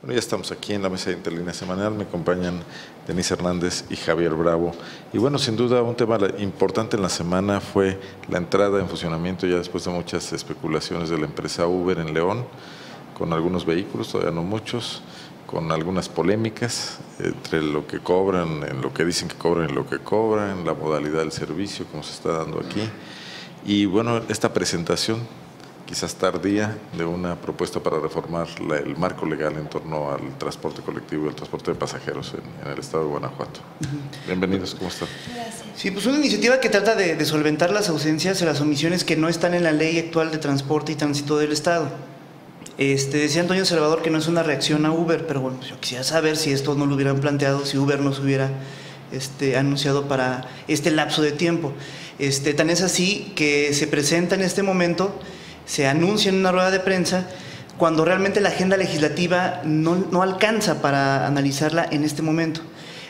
Bueno, ya estamos aquí en la mesa de Interlínea Semanal, me acompañan Denise Hernández y Javier Bravo. Y bueno, sin duda un tema importante en la semana fue la entrada en funcionamiento ya después de muchas especulaciones de la empresa Uber en León, con algunos vehículos, todavía no muchos, con algunas polémicas entre lo que cobran, en lo que dicen que cobran y lo que cobran, la modalidad del servicio, como se está dando aquí. Y bueno, esta presentación quizás tardía de una propuesta para reformar el marco legal en torno al transporte colectivo y el transporte de pasajeros en, el estado de Guanajuato. Bienvenidos, ¿cómo están? Gracias. Sí, pues una iniciativa que trata de, solventar las ausencias y las omisiones que no están en la ley actual de transporte y tránsito del estado. Este, decía Antonio Salvador que no es una reacción a Uber, pero bueno, yo quisiera saber si esto no lo hubieran planteado, si Uber no se hubiera este, anunciado para este lapso de tiempo. Este, tan es así que se presenta en este momento se anuncia en una rueda de prensa cuando realmente la agenda legislativa no, alcanza para analizarla en este momento.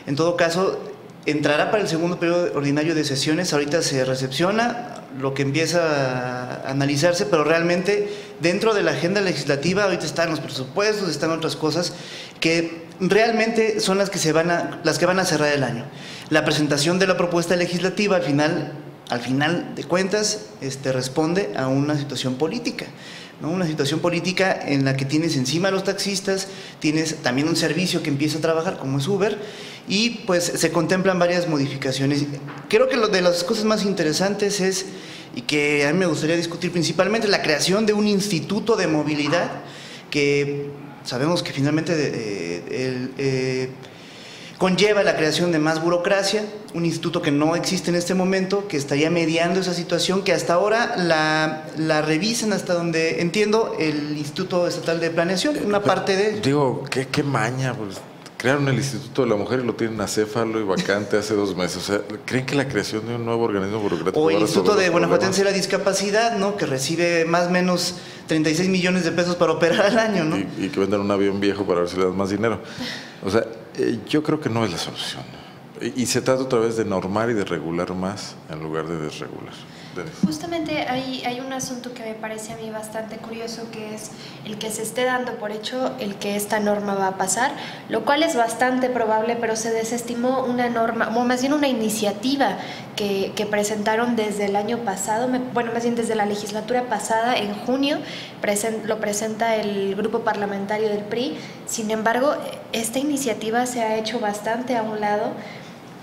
En todo caso, entrará para el segundo periodo ordinario de sesiones, ahorita se recepciona lo que empieza a analizarse, pero realmente dentro de la agenda legislativa ahorita están los presupuestos, están otras cosas que realmente son las que, se van a, las que van a cerrar el año. La presentación de la propuesta legislativa al final al final de cuentas este, responde a una situación política. ¿no? Una situación política en la que tienes encima a los taxistas, tienes también un servicio que empieza a trabajar como es Uber y pues se contemplan varias modificaciones. Creo que lo de las cosas más interesantes es, y que a mí me gustaría discutir principalmente, la creación de un instituto de movilidad que sabemos que finalmente eh, conlleva la creación de más burocracia, un instituto que no existe en este momento, que estaría mediando esa situación, que hasta ahora la, la revisan hasta donde entiendo el Instituto Estatal de Planeación, una parte de... Digo, qué, qué maña, pues crearon el Instituto de la Mujer y lo tienen acéfalo y vacante hace dos meses. O sea, ¿creen que la creación de un nuevo organismo burocrático... O el Instituto de Guanajuatense de la Discapacidad, ¿no? Que recibe más o menos 36 millones de pesos para operar al año, ¿no? Y, y que vendan un avión viejo para ver si le dan más dinero. O sea, eh, yo creo que no es la solución. Y se trata otra vez de normar y de regular más en lugar de desregular. Justamente hay, hay un asunto que me parece a mí bastante curioso, que es el que se esté dando por hecho el que esta norma va a pasar, lo cual es bastante probable, pero se desestimó una norma, o más bien una iniciativa que, que presentaron desde el año pasado, bueno, más bien desde la legislatura pasada, en junio, lo presenta el grupo parlamentario del PRI. Sin embargo, esta iniciativa se ha hecho bastante a un lado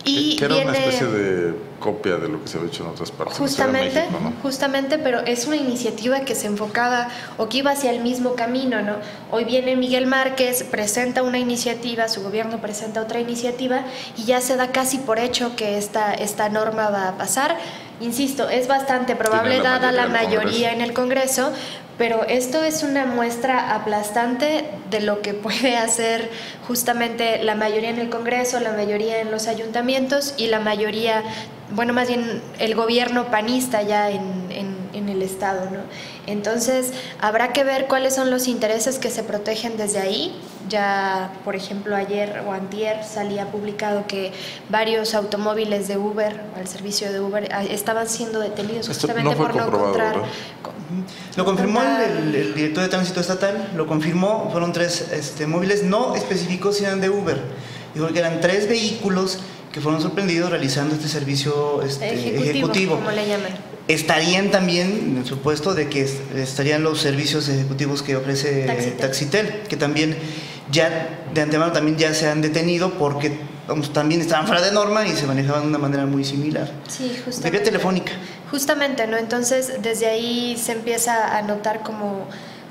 y que era una especie de copia de lo que se ha hecho en otras partes. Justamente, justamente, pero es una iniciativa que se enfocaba o que iba hacia el mismo camino, ¿no? Hoy viene Miguel Márquez, presenta una iniciativa, su gobierno presenta otra iniciativa y ya se da casi por hecho que esta, esta norma va a pasar. Insisto, es bastante probable dada la mayoría en el Congreso, pero esto es una muestra aplastante de lo que puede hacer justamente la mayoría en el Congreso, la mayoría en los ayuntamientos y la mayoría, bueno, más bien el gobierno panista ya en, en, el Estado. ¿no? Entonces, habrá que ver cuáles son los intereses que se protegen desde ahí. Ya, por ejemplo, ayer o antier salía publicado que varios automóviles de Uber, el servicio de Uber, ah, estaban siendo detenidos justamente por no encontrar... Lo confirmó el, director de tránsito estatal, lo confirmó, fueron tres este, móviles, no especificó si eran de Uber, dijo que eran tres vehículos que fueron sorprendidos realizando este servicio este, ejecutivo, Como le llaman. Estarían también, en supuesto, de que estarían los servicios ejecutivos que ofrece Taxitel, que también ya de antemano también ya se han detenido porque también estaban fuera de norma y se manejaban de una manera muy similar. Sí, justamente. vía telefónica. Justamente, ¿no? Entonces, desde ahí se empieza a notar como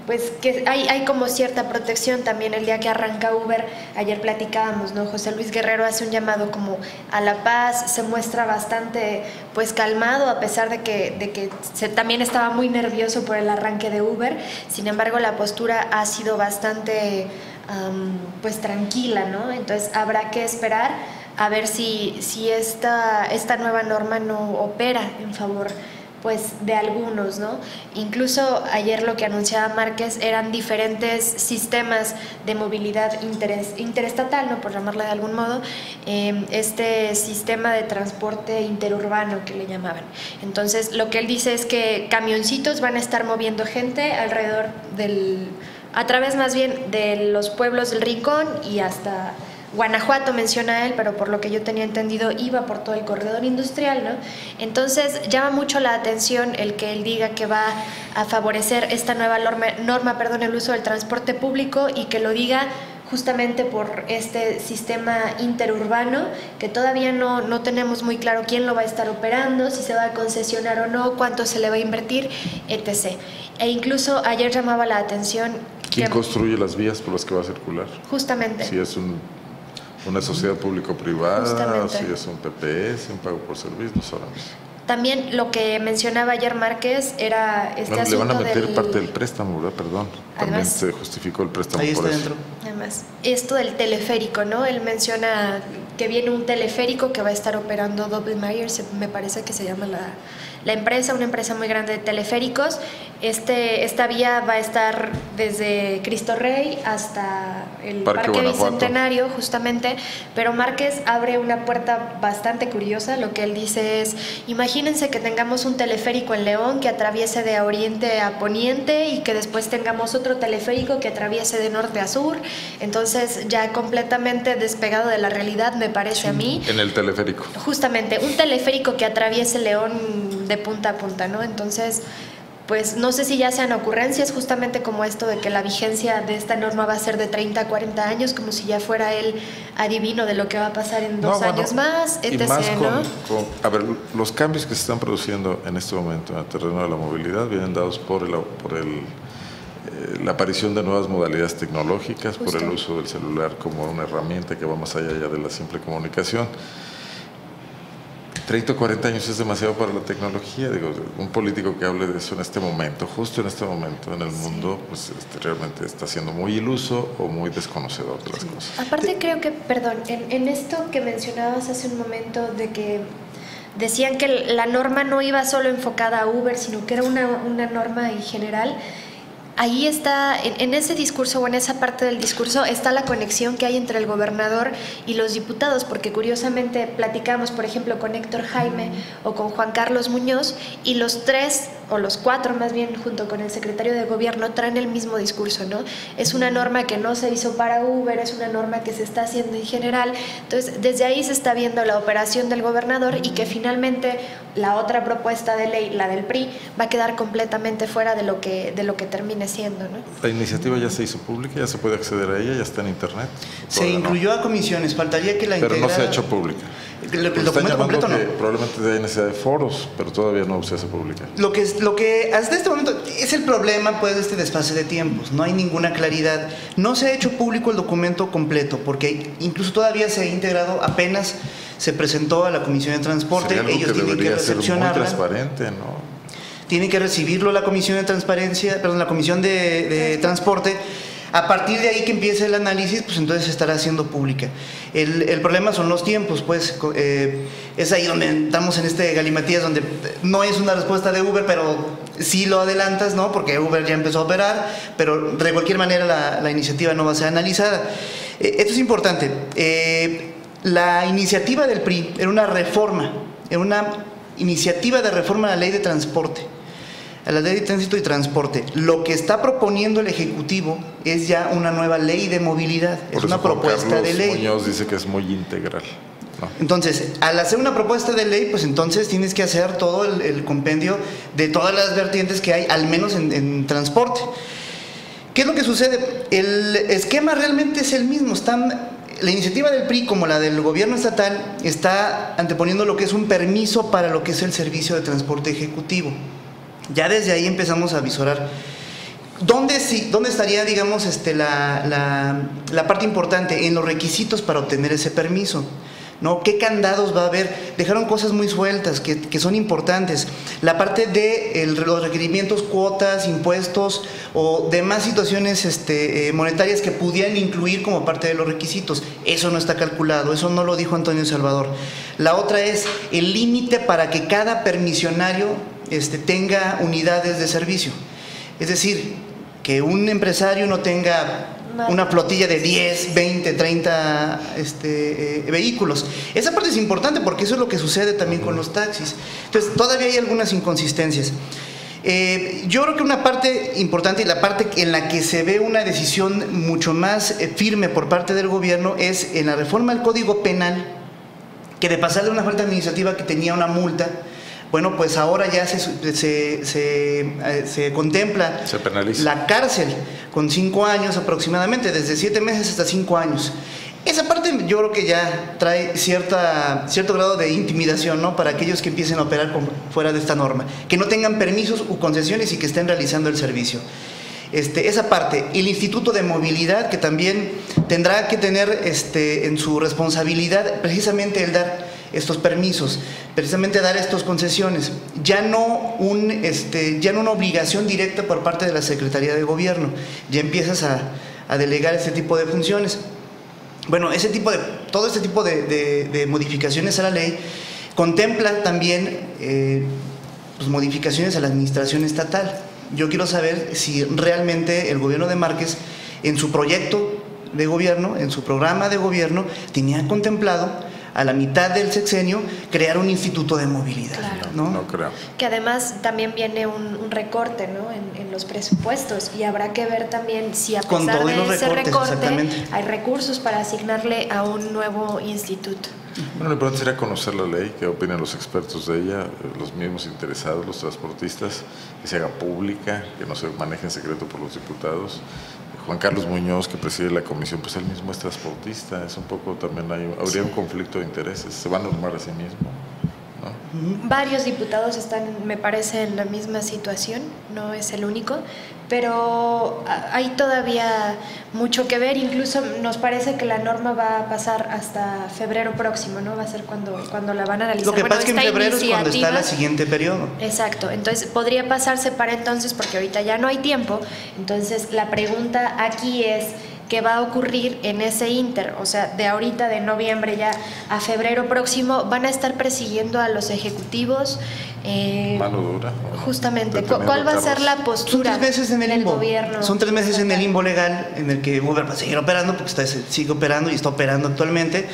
pues que hay, hay como cierta protección también el día que arranca Uber, ayer platicábamos, ¿no? José Luis Guerrero hace un llamado como a la paz, se muestra bastante pues calmado a pesar de que, de que se, también estaba muy nervioso por el arranque de Uber, sin embargo la postura ha sido bastante pues tranquila, ¿no? Entonces habrá que esperar a ver si, si esta, esta nueva norma no opera en favor pues de algunos, ¿no? Incluso ayer lo que anunciaba Márquez eran diferentes sistemas de movilidad interestatal, ¿no? Por llamarla de algún modo, em, este sistema de transporte interurbano que le llamaban. Entonces, lo que él dice es que camioncitos van a estar moviendo gente alrededor del a través más bien de los pueblos del Rincón y hasta Guanajuato menciona él, pero por lo que yo tenía entendido iba por todo el corredor industrial, ¿no? Entonces llama mucho la atención el que él diga que va a favorecer esta nueva norma, norma perdón, el uso del transporte público y que lo diga justamente por este sistema interurbano que todavía no, no tenemos muy claro quién lo va a estar operando, si se va a concesionar o no, cuánto se le va a invertir, etc. E incluso ayer llamaba la atención... ¿Quién construye las vías por las que va a circular? Justamente. Si es un una sociedad público-privada, si es un PPS, un pago por servicio, no sabemos. También lo que mencionaba ayer Márquez era este asunto Le van a meter parte del préstamo, ¿verdad? Perdón. También se justificó el préstamo ahí por está Dentro. Además, esto del teleférico, ¿no? Él menciona que viene un teleférico que va a estar operando Double Myers, me parece que se llama la, la empresa, una empresa muy grande de teleféricos. Este, esta vía va a estar desde Cristo Rey hasta el Parque, Bicentenario, justamente, pero Márquez abre una puerta bastante curiosa. Lo que él dice es, imagínense que tengamos un teleférico en León que atraviese de oriente a poniente y que después tengamos otro teleférico que atraviese de norte a sur. Entonces, ya completamente despegado de la realidad, me parece a mí. En el teleférico. Justamente, un teleférico que atraviese León de punta a punta, ¿no? Entonces, pues no sé si ya sean ocurrencias justamente como esto de que la vigencia de esta norma va a ser de 30 a 40 años, como si ya fuera él adivino de lo que va a pasar en dos años más, etc. Y más con, a ver, los cambios que se están produciendo en este momento en el terreno de la movilidad vienen dados por el, por el, la aparición de nuevas modalidades tecnológicas, por el uso del celular como una herramienta que va más allá ya de la simple comunicación. 30 o 40 años es demasiado para la tecnología. Digo, un político que hable de eso en este momento, justo en este momento en el mundo, pues este, realmente está siendo muy iluso o muy desconocedor de las cosas. Aparte creo que, perdón, en, en esto que mencionabas hace un momento de que decían que la norma no iba solo enfocada a Uber, sino que era una, una norma en general ahí está, en, ese discurso o en esa parte del discurso está la conexión que hay entre el gobernador y los diputados, porque curiosamente platicamos, por ejemplo, con Héctor Jaime o con Juan Carlos Muñoz, y los tres, o los cuatro más bien, junto con el secretario de gobierno, traen el mismo discurso, ¿no? Es una norma que no se hizo para Uber, es una norma que se está haciendo en general. Entonces, desde ahí se está viendo la operación del gobernador y que finalmente la otra propuesta de ley, la del PRI, va a quedar completamente fuera de lo que, de lo que termine la iniciativa ya se hizo pública, ya se puede acceder a ella, ya está en internet. Se incluyó a comisiones, faltaría que la Pero no se ha hecho pública. El, documento completo no. Probablemente hay necesidad de foros, pero todavía no se hace pública. Lo que, lo que hasta este momento es el problema pues, de este desfase de tiempos. No hay ninguna claridad. No se ha hecho público el documento completo, porque incluso todavía se ha integrado apenas se presentó a la Comisión de Transporte. Ellos tienen que recepcionarla. Ser muy transparente, ¿no? tiene que recibirlo la Comisión de Transparencia, perdón, la Comisión de, Transporte. A partir de ahí que empiece el análisis, pues entonces estará haciendo pública. El, problema son los tiempos, pues eh, es ahí donde estamos en este galimatías, donde no es una respuesta de Uber, pero sí lo adelantas, ¿no? Porque Uber ya empezó a operar, pero de cualquier manera la, la iniciativa no va a ser analizada. Eh, esto es importante. Eh, la iniciativa del PRI era una reforma, era una iniciativa de reforma a la ley de transporte a la ley de tránsito y transporte. Lo que está proponiendo el Ejecutivo es ya una nueva ley de movilidad, es una propuesta de ley. Muñoz dice que es muy integral. Entonces, al hacer una propuesta de ley, pues entonces tienes que hacer todo el, compendio de todas las vertientes que hay, al menos en, en, transporte. ¿Qué es lo que sucede? El esquema realmente es el mismo. Están, la iniciativa del PRI, como la del gobierno estatal, está anteponiendo lo que es un permiso para lo que es el servicio de transporte ejecutivo. Ya desde ahí empezamos a visorar. ¿Dónde, sí, ¿Dónde estaría, digamos, este, la, la, parte importante? En los requisitos para obtener ese permiso. ¿no? ¿Qué candados va a haber? Dejaron cosas muy sueltas que, que son importantes. La parte de los requerimientos, cuotas, impuestos o demás situaciones este, eh, monetarias que pudieran incluir como parte de los requisitos. Eso no está calculado, eso no lo dijo Antonio Salvador. La otra es el límite para que cada permisionario este, tenga unidades de servicio. Es decir, que un empresario no tenga una flotilla de 10, 20, 30 este, eh, vehículos. Esa parte es importante porque eso es lo que sucede también con los taxis. Entonces, todavía hay algunas inconsistencias. Eh, yo creo que una parte importante y la parte en la que se ve una decisión mucho más eh, firme por parte del gobierno es en la reforma al Código Penal, que de pasar de una falta administrativa que tenía una multa, bueno, pues ahora ya se, se, se, eh, se contempla la cárcel con cinco años aproximadamente, desde siete meses hasta cinco años. Esa parte yo creo que ya trae cierta, cierto grado de intimidación ¿no? para aquellos que empiecen a operar fuera de esta norma, que no tengan permisos u concesiones y que estén realizando el servicio. Este, esa parte, el Instituto de Movilidad, que también tendrá que tener este, en su responsabilidad precisamente el dar estos permisos, precisamente dar estas concesiones, ya no, un, este, ya no una obligación directa por parte de la Secretaría de Gobierno, ya empiezas a, delegar ese tipo de funciones. Bueno, ese tipo de, todo este tipo de, modificaciones a la ley contempla también eh, pues, modificaciones a la administración estatal. Yo quiero saber si realmente el gobierno de Márquez, en su proyecto de gobierno, en su programa de gobierno, tenía contemplado a la mitad del sexenio crear un instituto de movilidad. ¿no? no creo. Que además también viene un, recorte ¿no? en, los presupuestos y habrá que ver también si a pesar de ese recorte hay recursos para asignarle a un nuevo instituto. Bueno, lo importante sería conocer la ley, qué opinan los expertos de ella, los mismos interesados, los transportistas, que se haga pública, que no se maneje en secreto por los diputados. Juan Carlos Muñoz, que preside la comisión, pues él mismo es transportista, es un poco también, hay, habría un conflicto de intereses, se va a normar a sí mismo. Varios diputados están, me parece, en la misma situación, no es el único, pero hay todavía mucho que ver, incluso nos parece que la norma va a pasar hasta febrero próximo, ¿no? Va a ser cuando, cuando la van a analizar. Lo que pasa es que en febrero es cuando está el siguiente periodo. Exacto, entonces podría pasarse para entonces, porque ahorita ya no hay tiempo, entonces la pregunta aquí es qué va a ocurrir en ese inter, o sea, de ahorita, de noviembre ya a febrero próximo, van a estar persiguiendo a los ejecutivos. Eh, Mano dura. Justamente, ¿cuál va a ser la postura Son tres meses en el gobierno? Son tres meses en el limbo legal en el que Uber va a seguir operando, porque está, sigue operando y está operando actualmente.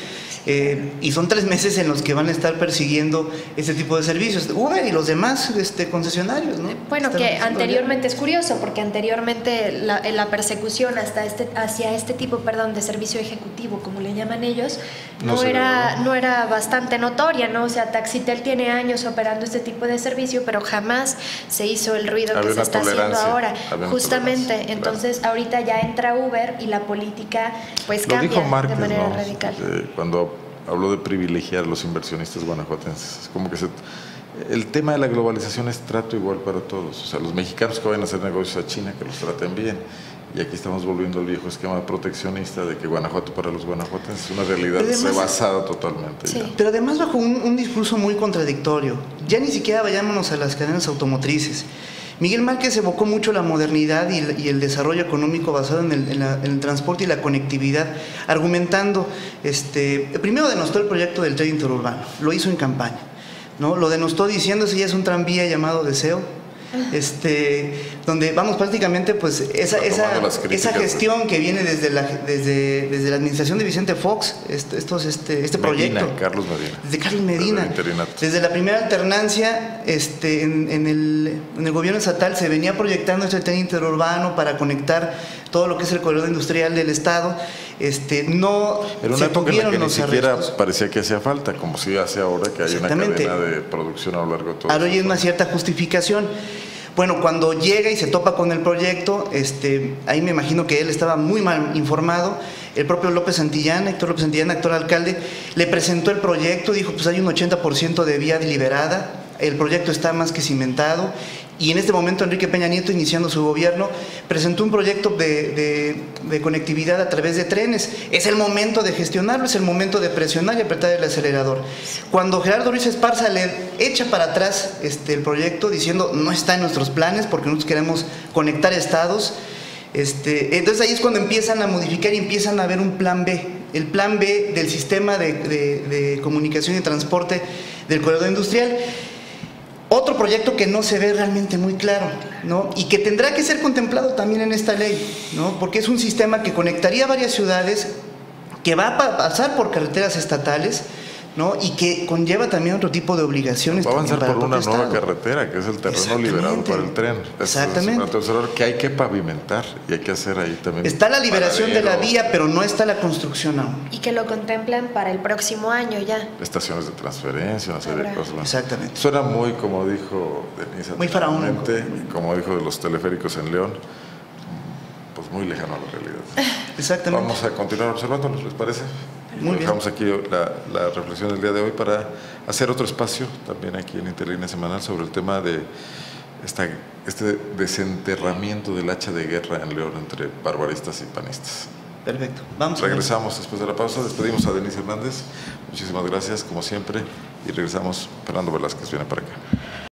Eh, y son tres meses en los que van a estar persiguiendo este tipo de servicios, Uber y los demás este, concesionarios. ¿no? Bueno, que anteriormente es curioso, porque anteriormente la, la, persecución hasta este, hacia este tipo perdón, de servicio ejecutivo, como le llaman ellos, no, era, no era bastante notoria, ¿no? O sea, Taxitel tiene años operando este tipo de servicio, pero jamás se hizo el ruido que se está haciendo ahora. Justamente, entonces ahorita ya entra Uber y la política pues cambia de manera radical. Eh, cuando habló de privilegiar a los inversionistas guanajuatenses. como que el tema de la globalización es trato igual para todos. O sea, los mexicanos que vayan a hacer negocios a China, que los traten bien. Y aquí estamos volviendo al viejo esquema proteccionista de que Guanajuato para los guanajuatenses es una realidad rebasada totalmente. Pero además bajo un, discurso muy contradictorio. Ya ni siquiera vayámonos a las cadenas automotrices. Miguel Márquez evocó mucho la modernidad y el, desarrollo económico basado en el, transporte y la conectividad, argumentando, este, primero denostó el proyecto del tren interurbano, lo hizo en campaña, ¿no? lo denostó diciendo si ya es un tranvía llamado Deseo, este, donde vamos prácticamente pues esa, esa, esa gestión que viene desde la, desde, desde la administración de Vicente Fox, estos, este, este proyecto. Carlos Medina. Desde Carlos Medina. Desde la primera alternancia este, en, en, el, en el gobierno estatal se venía proyectando este tren interurbano para conectar todo lo que es el corredor industrial del Estado. Este, no Era una época en la que ni siquiera parecía que hacía falta, como si hace ahora que hay una cadena de producción a lo largo de todo. Ahora hay una cierta justificación. Bueno, cuando llega y se topa con el proyecto, este, ahí me imagino que él estaba muy mal informado. El propio López Santillán, Héctor López Santillán, actual alcalde, le presentó el proyecto, dijo, pues hay un 80% de vía deliberada, el proyecto está más que cimentado y en este momento Enrique Peña Nieto, iniciando su gobierno, presentó un proyecto de, conectividad a través de trenes. Es el momento de gestionarlo, es el momento de presionar y apretar el acelerador. Cuando Gerardo Ruiz Esparza le echa para atrás este, el proyecto diciendo no está en nuestros planes porque nosotros queremos conectar estados, este, entonces ahí es cuando empiezan a modificar y empiezan a ver un plan B, el plan B del sistema de, de comunicación y transporte del corredor industrial. Otro proyecto que no se ve realmente muy claro, ¿no? Y que tendrá que ser contemplado también en esta ley, ¿no? Porque es un sistema que conectaría varias ciudades, que va a pasar por carreteras estatales, ¿no? Y que conlleva también otro tipo de obligaciones. Va a avanzar por una nueva Estado. carretera, que es el terreno Exactamente. liberado para el tren. Exactamente. Es un que hay que pavimentar y hay que hacer ahí también. Está la liberación de la vía, pero no está la construcción aún. Y que lo contemplan para el próximo año ya. Estaciones de transferencia, una serie de cosas. más. Exactamente. Suena muy, como dijo Denise, Muy faraónico. como dijo de los teleféricos en León, pues muy lejano a la realidad. Exactamente. Vamos a continuar observándolos, ¿les parece? Muy bien. Dejamos aquí la, la reflexión del día de hoy para hacer otro espacio también aquí en Interlínea Semanal sobre el tema de esta, este desenterramiento del hacha de guerra en León entre barbaristas y panistas. Perfecto. Vamos. Regresamos después de la pausa, despedimos a Denise Hernández, muchísimas gracias como siempre y regresamos, Fernando Velázquez viene para acá.